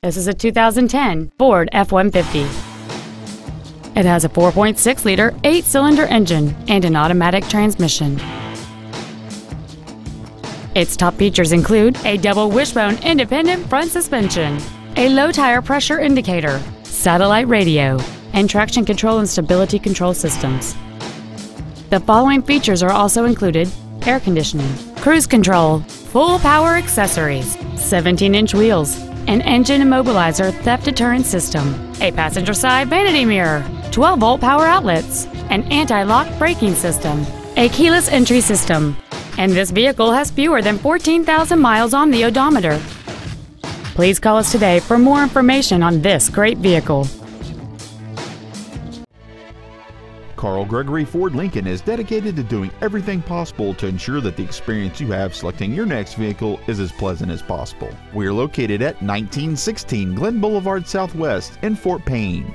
This is a 2010 Ford F-150. It has a 4.6-liter eight-cylinder engine and an automatic transmission. Its top features include a double wishbone independent front suspension, a low tire pressure indicator, satellite radio, and traction control and stability control systems. The following features are also included air conditioning, cruise control, full power accessories, 17 inch wheels, an engine immobilizer theft deterrent system, a passenger side vanity mirror, 12 volt power outlets, an anti lock braking system, a keyless entry system, and this vehicle has fewer than 14,000 miles on the odometer. Please call us today for more information on this great vehicle. Carl Gregory Ford Lincoln is dedicated to doing everything possible to ensure that the experience you have selecting your next vehicle is as pleasant as possible. We are located at 1916 Glenn Boulevard Southwest in Fort Payne.